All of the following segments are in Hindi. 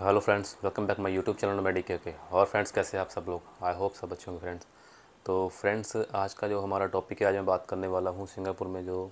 Hello friends, welcome back my YouTube channel मेडी के के और फ्रेंड्स, कैसे हैं आप सब लोग? आई होप सब अच्छे होंगे फ्रेंड्स। तो फ्रेंड्स, आज का जो हमारा टॉपिक है, आज मैं बात करने वाला हूँ सिंगापुर में जो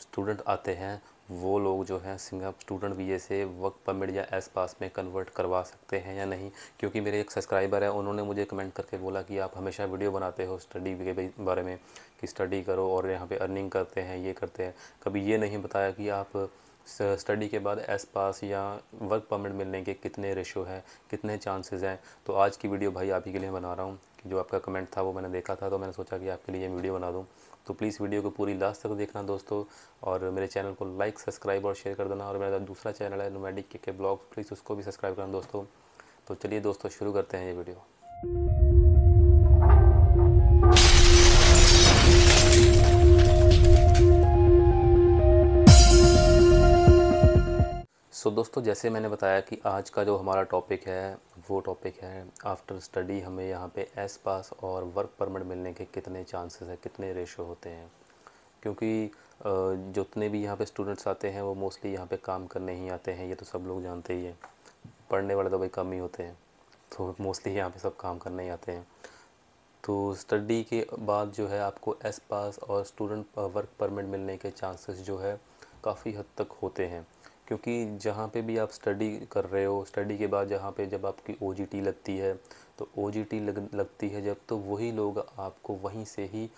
स्टूडेंट आते हैं, वो लोग जो हैं सिंगापुर स्टूडेंट वीज़े से वर्क परमिट या एस पास में कन्वर्ट करवा सकते हैं या नहीं? क्योंकि मेरे एक सब्सक्राइबर है, उन्होंने मुझे कमेंट करके बोला कि आप हमेशा वीडियो बनाते हो स्टडी के बारे में, कि स्टडी करो और यहाँ पे अर्निंग करते हैं, ये करते हैं। कभी ये नहीं बताया कि आप स्टडी के बाद एस पास या वर्क परमिट मिलने के कितने रेशो हैं, कितने चांसेस हैं? तो आज की वीडियो भाई आप ही के लिए बना रहा हूँ जो आपका कमेंट था वो मैंने देखा था तो मैंने सोचा कि आपके लिए वीडियो बना दूँ। तो प्लीज़ वीडियो को पूरी लास्ट तक देखना दोस्तों और मेरे चैनल को लाइक सब्सक्राइब और शेयर कर देना और मेरा दूसरा चैनल है नोमैडिक के ब्लॉग प्लीज़ उसको भी सब्सक्राइब करना दोस्तों। तो चलिए दोस्तों शुरू करते हैं ये वीडियो दोस्तों, जैसे मैंने बताया कि आज का जो हमारा टॉपिक है, वो टॉपिक है आफ्टर स्टडी हमें यहाँ पे एस पास और वर्क परमिट मिलने के कितने चांसेस हैं, कितने रेशो होते हैं। क्योंकि जितने भी यहाँ पे स्टूडेंट्स आते हैं, वो मोस्टली यहाँ पे काम करने ही आते हैं, ये तो सब लोग जानते ही हैं। पढ़ने वाले तो भाई कम ही होते हैं तो मोस्टली यहाँ पर सब काम करने ही आते हैं। तो स्टडी के बाद जो है आपको एस पास और स्टूडेंट वर्क परमिट मिलने के चांसेस जो है काफ़ी हद तक होते हैं। क्योंकि जहाँ पे भी आप स्टडी कर रहे हो स्टडी के बाद जहाँ पे जब आपकी ओजीटी लगती है तो ओजीटी लग, लगती है जब तो वही लोग आपको वहीं से ही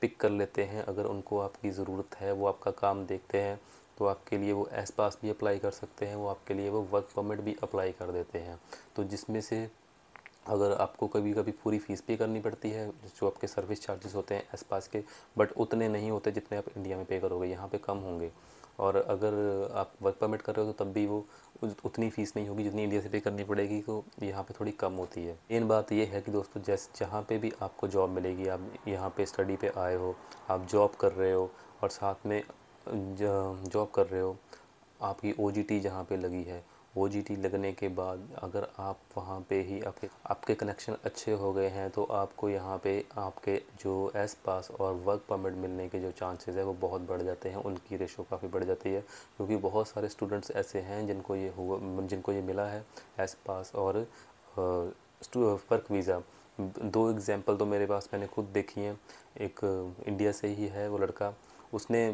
पिक कर लेते हैं। अगर उनको आपकी ज़रूरत है, वो आपका काम देखते हैं तो आपके लिए वो एस पास भी अप्लाई कर सकते हैं, वो आपके लिए वो वर्क परमिट भी अप्लाई कर देते हैं। तो जिसमें से अगर आपको कभी कभी पूरी फ़ीस पे करनी पड़ती है, जो आपके सर्विस चार्जेस होते हैं एस पास के बट उतने नहीं होते जितने आप इंडिया में पे करोगे, यहाँ पे कम होंगे। और अगर आप वर्क परमिट कर रहे हो तो तब भी वो उतनी फ़ीस नहीं होगी जितनी इंडिया से पे करनी पड़ेगी तो यहाँ पे थोड़ी कम होती है। मेन बात ये है कि दोस्तों, जैस, जहाँ पे भी आपको जॉब मिलेगी, आप यहाँ पे स्टडी पे आए हो, आप जॉब कर रहे हो, और साथ में जॉब कर रहे हो, आपकी ओ जी जहाँ पर लगी है ओ लगने के बाद अगर आप वहाँ पे ही आपके आपके कनेक्शन अच्छे हो गए हैं तो आपको यहाँ पे आपके जो एस पास और वर्क परमिट मिलने के जो चांसेस है, वो बहुत बढ़ जाते हैं, उनकी रेशो काफ़ी बढ़ जाती है। क्योंकि बहुत सारे स्टूडेंट्स ऐसे हैं जिनको ये हुआ, जिनको ये मिला है एस पास और वर्क वीज़ा दो एग्ज़ाम्पल तो मेरे पास मैंने खुद देखी हैं। एक इंडिया से ही है वो लड़का। उसने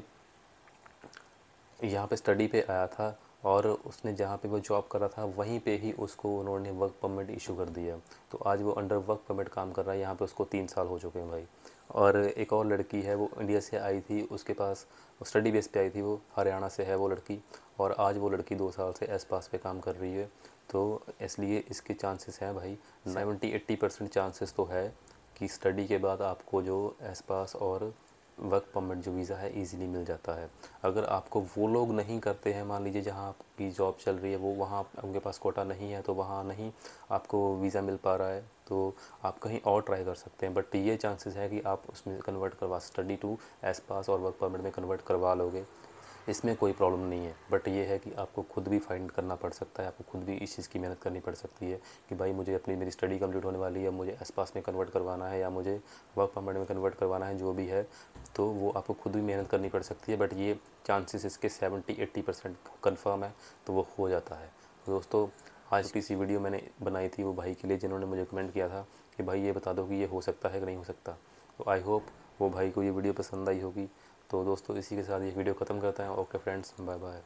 यहाँ पे स्टडी पे आया था। और उसने जहाँ पे वो जॉब कर रहा था, वहीं पे ही उसको उन्होंने वर्क परमिट इशू कर दिया। तो आज वो अंडर वर्क परमिट काम कर रहा है, यहाँ पे उसको तीन साल हो चुके हैं भाई। और एक और लड़की है, वो इंडिया से आई थी, उसके पास स्टडी बेस पे आई थी, वो हरियाणा से है वो लड़की। और आज वो लड़की दो साल से एस पास पे काम कर रही है। तो इसलिए इसके चांसेस हैं भाई सेवेंटी एट्टी परसेंट चांसेस तो है कि स्टडी के बाद आपको जो एस पास और वर्क परमिट जो वीज़ा है इजीली मिल जाता है। अगर आपको वो लोग नहीं करते हैं, मान लीजिए जहाँ आपकी जॉब चल रही है, वो वहाँ उनके पास कोटा नहीं है तो वहाँ नहीं आपको वीज़ा मिल पा रहा है तो आप कहीं और ट्राई कर सकते हैं। बट ये चांसेस है कि आप उसमें कन्वर्ट करवा स्टडी टू एस पास और वर्क परमिट में कन्वर्ट करवा लोगे। इसमें कोई प्रॉब्लम नहीं है। बट ये है कि आपको खुद भी फाइंड करना पड़ सकता है, आपको खुद भी इस चीज़ की मेहनत करनी पड़ सकती है कि भाई मुझे अपनी, मेरी स्टडी कंप्लीट होने वाली है, मुझे एस पास में कन्वर्ट करवाना है या मुझे वर्क परमिट में कन्वर्ट करवाना है, जो भी है। तो वो आपको खुद भी मेहनत करनी पड़ सकती है बट ये चांसेस इसके सेवेंटी एट्टी परसेंट कन्फर्म है तो वो हो जाता है। तो दोस्तों, आज की सी वीडियो मैंने बनाई थी वो भाई के लिए, जिन्होंने मुझे कमेंट किया था कि भाई ये बता दो कि ये हो सकता है कि नहीं हो सकता। तो आई होप वो भाई को ये वीडियो पसंद आई होगी। तो दोस्तों, इसी के साथ ये वीडियो ख़त्म करता है। Okay friends bye bye